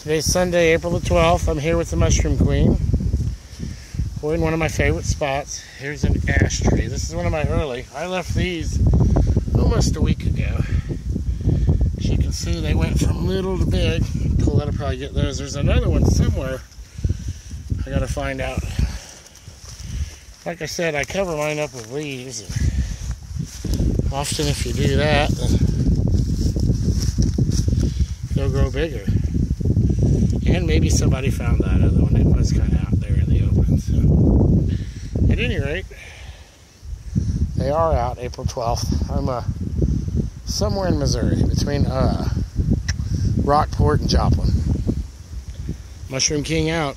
Today's Sunday, April the 12th. I'm here with the Mushroom Queen. We're in one of my favorite spots. Here's an ash tree. This is one of my early. I left these almost a week ago. As you can see, they went from little to big. Coletta probably get those. There's another one somewhere. I gotta find out. Like I said, I cover mine up with leaves. often if you do that, they'll grow bigger. Maybe somebody found that other one. It was kind of out there in the open. So, at any rate, they are out April 12th. I'm uh, somewhere in Missouri between uh, Rockport and Joplin. Mushroom King out.